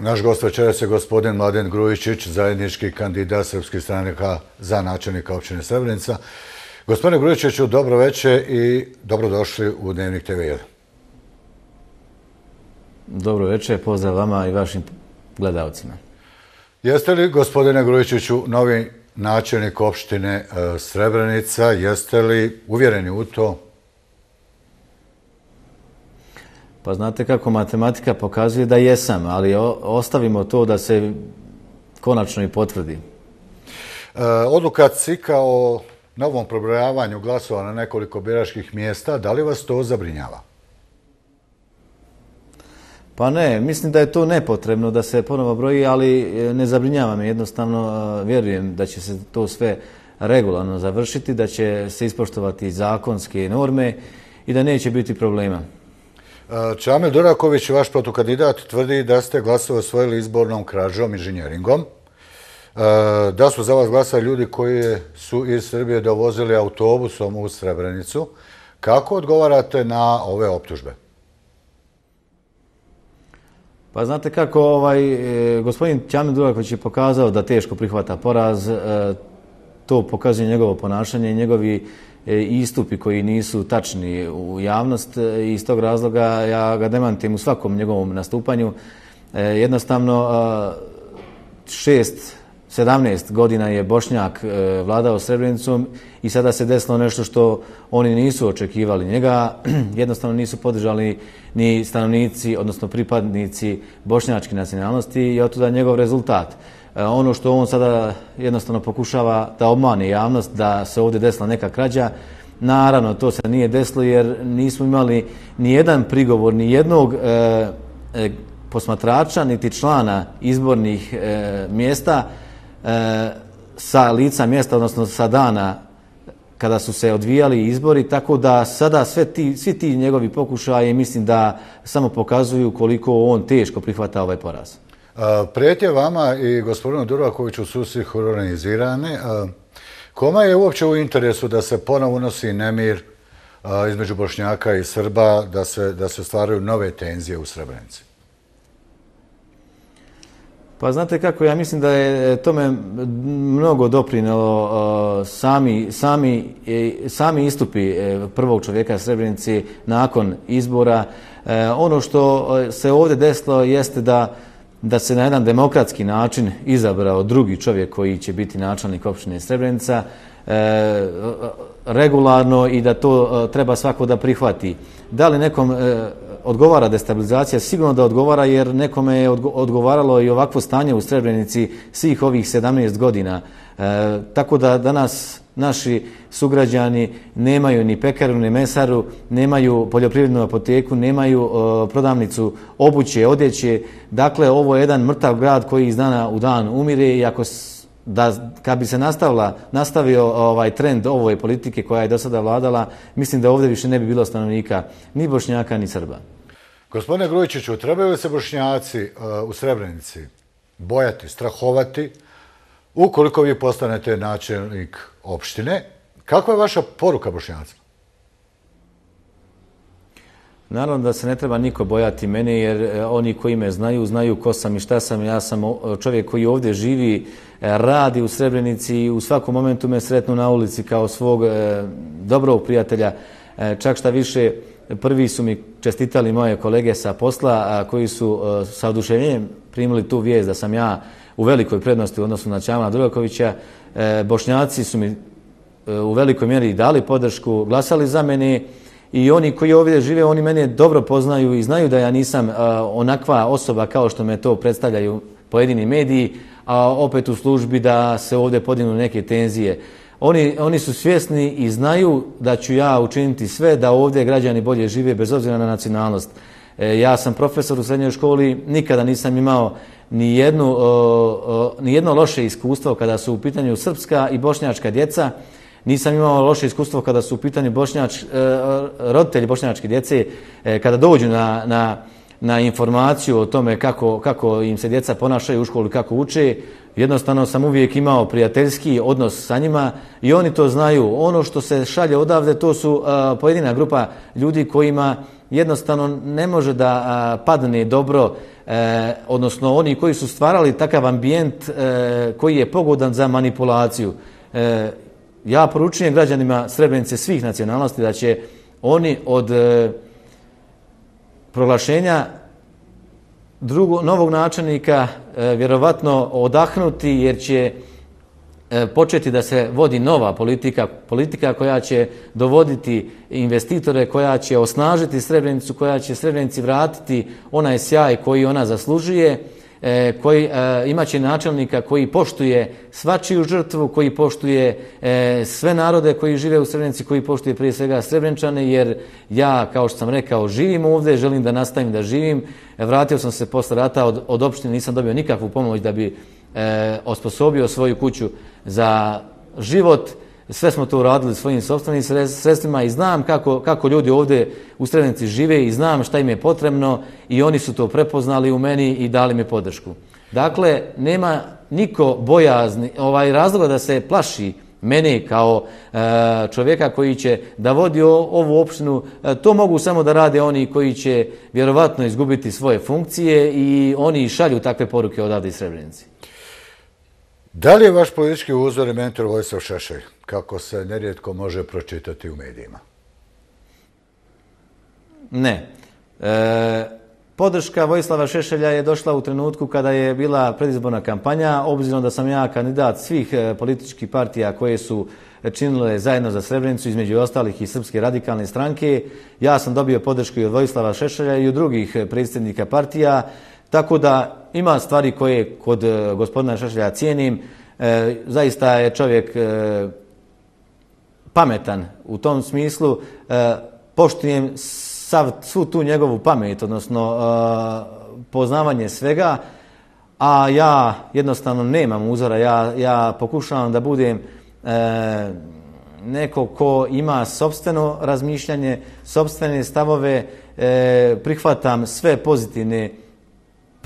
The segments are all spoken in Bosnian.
Naš gost večeras je gospodin Mladen Grujičić, zajednički kandidat Srpskih stranika za načelnika općine Srebrenica. Gospodine Grujičiću, dobro večer i dobrodošli u Dnevnik TV1. Dobro večer, pozdrav vama i vašim gledalcima. Jeste li, gospodine Grujičiću, novi načelnik opštine e, Srebrenica, jeste li uvjereni u to? Pa znate kako matematika pokazuje da jesam, ali ostavimo to da se konačno i potvrdi. E, odluka CIKA o novom probrojavanju glasova na nekoliko biračkih mjesta, da li vas to zabrinjava? Pa ne, mislim da je to nepotrebno da se ponovo broji, ali e, ne zabrinjava me. Jednostavno e, vjerujem da će se to sve regularno završiti, da će se ispoštovati zakonske norme i da neće biti problema. E, Čamil Duraković, vaš protukandidat, tvrdi da ste glasove osvojili izbornom krađom inženjeringom. E, da su za vas glasali ljudi koji su iz Srbije dovozili autobusom u Srebrenicu. Kako odgovarate na ove optužbe? Pa znate kako ovaj, e, gospodin Ćamin Duraković je pokazao da teško prihvata poraz, e, to pokazuje njegovo ponašanje i njegovi E, istupi koji nisu tačni u javnost e, i iz tog razloga ja ga demantim u svakom njegovom nastupanju. E, jednostavno, šest 17 godina je Bošnjak e, vladao Srebrenicom i sada se desilo nešto što oni nisu očekivali njega. Jednostavno nisu podržali ni stanovnici, odnosno pripadnici bošnjačke nacionalnosti i otuda njegov rezultat. E, ono što on sada jednostavno pokušava da obmane javnost da se ovdje desila neka krađa, naravno to se nije desilo jer nismo imali ni jedan prigovor, ni jednog e, e posmatrača, niti člana izbornih e, mjesta, e, sa lica mjesta, odnosno sa dana kada su se odvijali izbori, tako da sada sve ti, svi ti njegovi pokušaje mislim da samo pokazuju koliko on teško prihvata ovaj poraz. Prijetje vama i gospodinu Durvakoviću su svih organizirane. Koma je uopće u interesu da se ponovo unosi nemir između Bošnjaka i Srba, da se, da se stvaraju nove tenzije u Srebrenici? Pa znate kako, ja mislim da je e, tome mnogo doprinelo e, sami, sami, e, sami istupi prvog čovjeka Srebrenici nakon izbora. Ono što se ovdje desilo jeste da da se na jedan demokratski način izabrao drugi čovjek koji će biti načelnik opštine Srebrenica e, regularno i da to e, treba svako da prihvati. Da li nekom e, odgovara destabilizacija, sigurno da odgovara jer nekome je odgovaralo i ovakvo stanje u Srebrenici svih ovih 17 godina. E, tako da danas naši sugrađani nemaju ni pekaru, ni mesaru, nemaju poljoprivrednu apoteku, nemaju e, prodavnicu obuće, odjeće. Dakle, ovo je jedan mrtav grad koji iz dana u dan umire i ako da kad bi se nastavila, nastavio e, ovaj trend ovoj politike koja je do sada vladala, mislim da ovdje više ne bi bilo stanovnika ni Bošnjaka ni Srba. Gospodine Grujičiću, trebaju se Bošnjaci uh, u Srebrenici bojati, strahovati ukoliko vi postanete načelnik opštine? Kakva je vaša poruka Bošnjacima? Naravno da se ne treba niko bojati mene, jer e, oni koji me znaju, znaju ko sam i šta sam. Ja sam čovjek koji ovdje živi, e, radi u Srebrenici i u svakom momentu me sretnu na ulici kao svog e, dobrog prijatelja. Čak šta više, prvi su mi čestitali moje kolege sa posla, koji su sa oduševljenjem primili tu vijest da sam ja u velikoj prednosti u odnosu na Čamana Drugakovića. E, Bošnjaci su mi e, u velikoj mjeri dali podršku, glasali za mene, I oni koji ovdje žive, oni mene dobro poznaju i znaju da ja nisam e, onakva osoba kao što me to predstavljaju pojedini mediji, a opet u službi da se ovdje podinu neke tenzije. Oni, oni su svjesni i znaju da ću ja učiniti sve da ovdje građani bolje žive bez obzira na nacionalnost. E, ja sam profesor u srednjoj školi, nikada nisam imao ni, jednu, uh, uh, ni jedno loše iskustvo kada su u pitanju srpska i bošnjačka djeca. Nisam imao loše iskustvo kada su u pitanju bošnjač, e, roditelji bošnjačke djece, e, kada dođu na, na, na informaciju o tome kako, kako im se djeca ponašaju u školu, kako uče, jednostavno sam uvijek imao prijateljski odnos sa njima i oni to znaju. Ono što se šalje odavde, to su uh, pojedina grupa ljudi kojima jednostavno ne može da padne dobro e, odnosno oni koji su stvarali takav ambijent e, koji je pogodan za manipulaciju. E, ja poručujem građanima Srebrenice svih nacionalnosti da će oni od e, proglašenja drugo, novog načelnika e, vjerovatno odahnuti jer će E, početi da se vodi nova politika, politika koja će dovoditi investitore, koja će osnažiti Srebrenicu, koja će Srebrenici vratiti onaj sjaj koji ona zaslužuje, e, koji e, imaće načelnika koji poštuje svačiju žrtvu, koji poštuje e, sve narode koji žive u Srebrenici, koji poštuje prije svega Srebrenčane, jer ja, kao što sam rekao, živim ovdje, želim da nastavim da živim. Vratio sam se posle rata od, od opštine, nisam dobio nikakvu pomoć da bi e, osposobio svoju kuću za život. Sve smo to uradili svojim sobstvenim sredstvima i znam kako, kako ljudi ovdje u Srednici žive i znam šta im je potrebno i oni su to prepoznali u meni i dali mi podršku. Dakle, nema niko bojazni, ovaj razloga da se plaši mene kao e, čovjeka koji će da vodi o, ovu opštinu, e, to mogu samo da rade oni koji će vjerovatno izgubiti svoje funkcije i oni šalju takve poruke odavde iz Srebrenici. Da li je vaš politički uzor i mentor Vojislav Šešelj, kako se nerijetko može pročitati u medijima? Ne. E, podrška Vojislava Šešelja je došla u trenutku kada je bila predizborna kampanja, obzirom da sam ja kandidat svih e, političkih partija koje su činile zajedno za Srebrenicu, između ostalih i Srpske radikalne stranke. Ja sam dobio podršku i od Vojislava Šešelja i od drugih e, predsjednika partija, tako da ima stvari koje kod e, gospodina Šešelja cijenim. E, zaista je čovjek e, pametan u tom smislu. E, poštujem sav, svu tu njegovu pamet, odnosno e, poznavanje svega, a ja jednostavno nemam uzora. Ja, ja pokušavam da budem e, neko ko ima sobstveno razmišljanje, sobstvene stavove, e, prihvatam sve pozitivne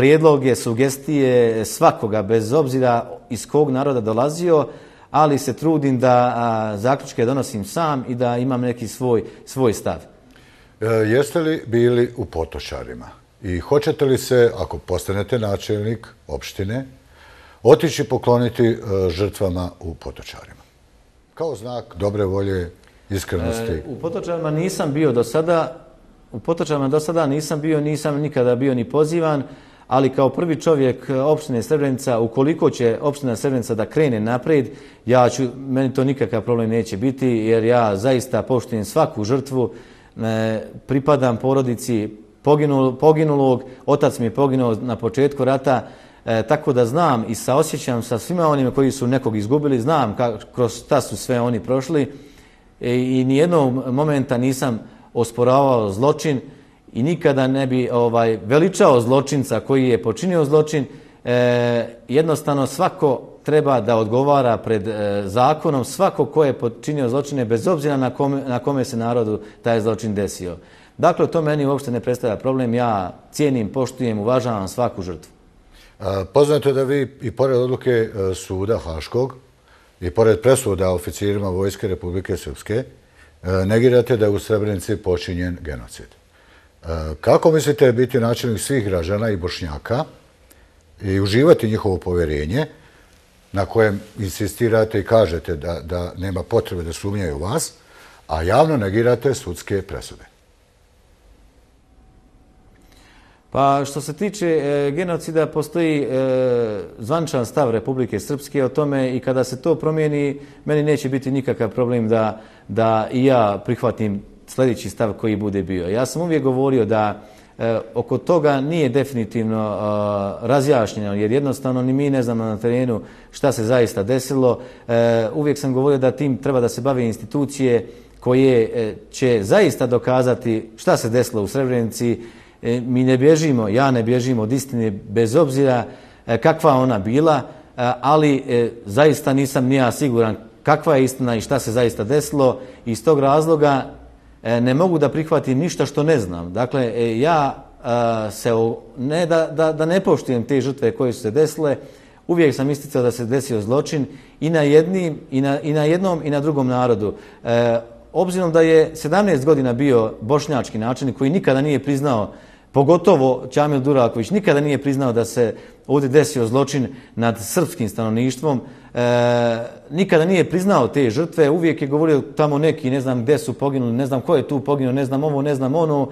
prijedloge, sugestije svakoga, bez obzira iz kog naroda dolazio, ali se trudim da a, zaključke donosim sam i da imam neki svoj, svoj stav. E, jeste li bili u Potočarima? I hoćete li se, ako postanete načelnik opštine, otići pokloniti e, žrtvama u Potočarima? Kao znak dobre volje, iskrenosti. E, u Potočarima nisam bio do sada, u Potočarima do sada nisam bio, nisam nikada bio ni pozivan, ali kao prvi čovjek e, opštine Srebrenica, ukoliko će opština Srebrenica da krene napred, ja ću, meni to nikakav problem neće biti, jer ja zaista poštujem svaku žrtvu, e, pripadam porodici poginul, poginulog, otac mi je poginuo na početku rata, e, tako da znam i saosjećam sa svima onima koji su nekog izgubili, znam ka, kroz ta su sve oni prošli. E, i nijednog momenta nisam osporavao zločin, i nikada ne bi ovaj veličao zločinca koji je počinio zločin, e, jednostavno svako treba da odgovara pred e, zakonom, svako ko je počinio zločine, bez obzira na kome, na kome se narodu taj zločin desio. Dakle, to meni uopšte ne predstavlja problem. Ja cijenim, poštujem, uvažavam svaku žrtvu. E, poznato je da vi i pored odluke e, suda Haškog i pored presuda oficirima Vojske Republike Srpske e, negirate da je u Srebrenici počinjen genocid. Kako mislite biti načelnik svih građana i bošnjaka i uživati njihovo povjerenje na kojem insistirate i kažete da, da nema potrebe da sumnjaju vas, a javno negirate sudske presude? Pa što se tiče e, genocida, postoji e, zvančan stav Republike Srpske o tome i kada se to promijeni, meni neće biti nikakav problem da, da i ja prihvatim sljedeći stav koji bude bio. Ja sam uvijek govorio da e, oko toga nije definitivno e, razjašnjeno, jer jednostavno ni mi ne znamo na terenu šta se zaista desilo. E, uvijek sam govorio da tim treba da se bave institucije koje e, će zaista dokazati šta se desilo u Srebrenici. E, mi ne bježimo, ja ne bježim od istine bez obzira e, kakva ona bila, e, ali e, zaista nisam nija siguran kakva je istina i šta se zaista desilo. Iz tog razloga E, ne mogu da prihvatim ništa što ne znam. Dakle, e, ja e, se ne da, da, da ne poštujem te žrtve koje su se desile, uvijek sam isticao da se desio zločin i na, jednim, i na, i na jednom i na drugom narodu. E, obzirom da je 17 godina bio bošnjački načelnik koji nikada nije priznao Pogotovo Čamil Duraković nikada nije priznao da se ovdje desio zločin nad srpskim stanovništvom, e, nikada nije priznao te žrtve, uvijek je govorio tamo neki, ne znam gdje su poginuli, ne znam ko je tu poginuo, ne znam ovo, ne znam ono,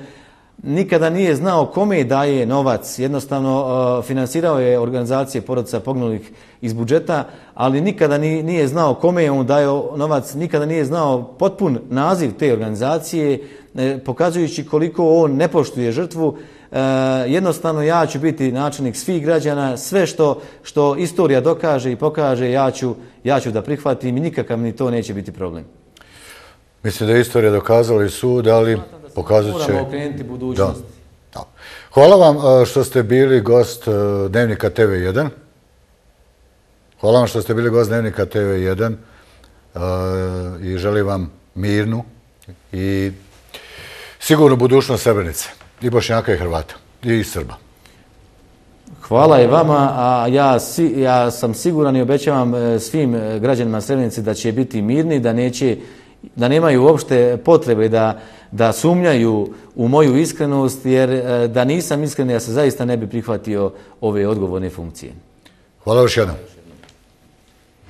nikada nije znao kome daje novac, jednostavno uh, finansirao je organizacije porodica pognulih iz budžeta, ali nikada nije znao kome je on daje novac, nikada nije znao potpun naziv te organizacije, e, pokazujući koliko on ne poštuje žrtvu, e, jednostavno ja ću biti načelnik svih građana, sve što, što istorija dokaže i pokaže, ja ću, ja ću da prihvatim i nikakav ni to neće biti problem. Mislim da je istorija dokazala i sud, ali pokazat će... Moramo okrenuti budućnost. Da. Hvala vam e, što ste bili gost e, Dnevnika TV1. Hvala vam što ste bili gost Dnevnika TV1 e, i želim vam mirnu i sigurnu budućnost Srebrenice i Bošnjaka i Hrvata i Srba. Hvala i vama, a ja, ja sam siguran i obećavam svim građanima Srebrenice da će biti mirni, da neće da nemaju uopšte potrebe da, da sumnjaju u moju iskrenost, jer e, da nisam iskren, ja se zaista ne bi prihvatio ove odgovorne funkcije. Hvala još jednom.